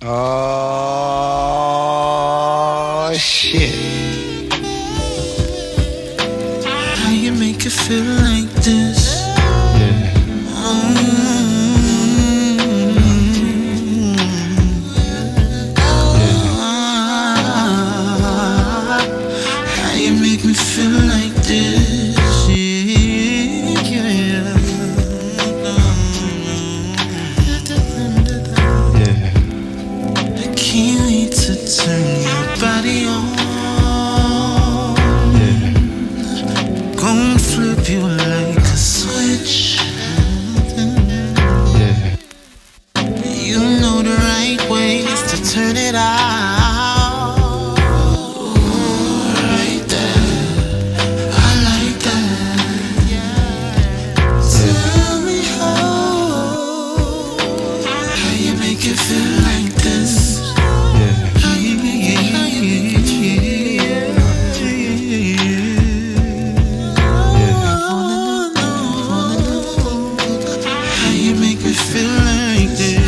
Oh shit. How you make it feel like this? You like a switch. Yeah. You know the right ways to turn it out. I feel like this